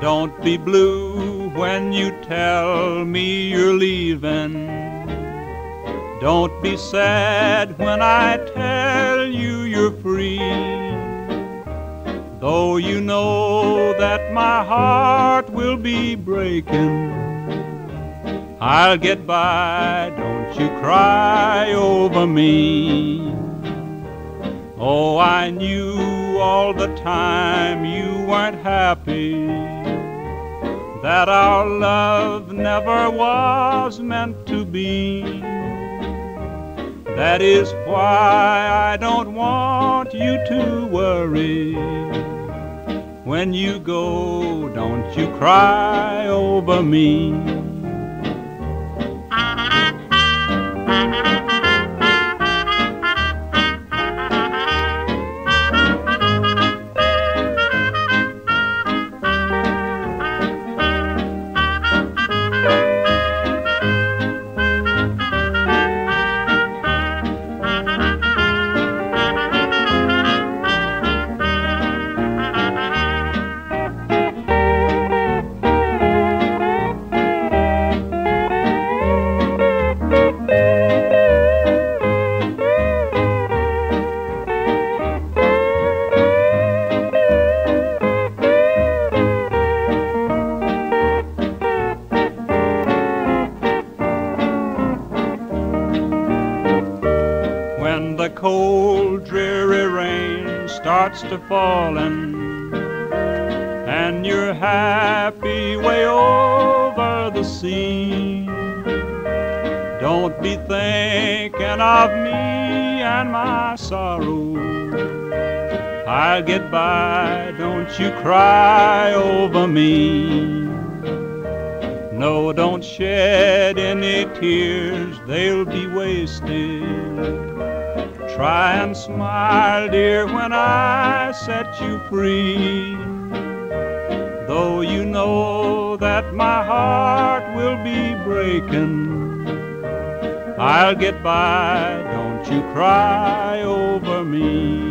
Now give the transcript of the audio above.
Don't be blue when you tell me you're leaving. Don't be sad when I tell you you're free. Though you know that my heart will be breaking, I'll get by, don't you cry over me. Oh, I knew all the time you weren't happy, that our love never was meant to be. That is why I don't want you to worry. When you go, don't you cry over me. Cold, dreary rain starts to fallin', and you're happy way over the sea. Don't be thinking of me and my sorrow. I'll get by, don't you cry over me. No, don't shed any tears, they'll be wasted. Try and smile, dear, when I set you free. Though you know that my heart will be breaking, I'll get by, don't you cry over me.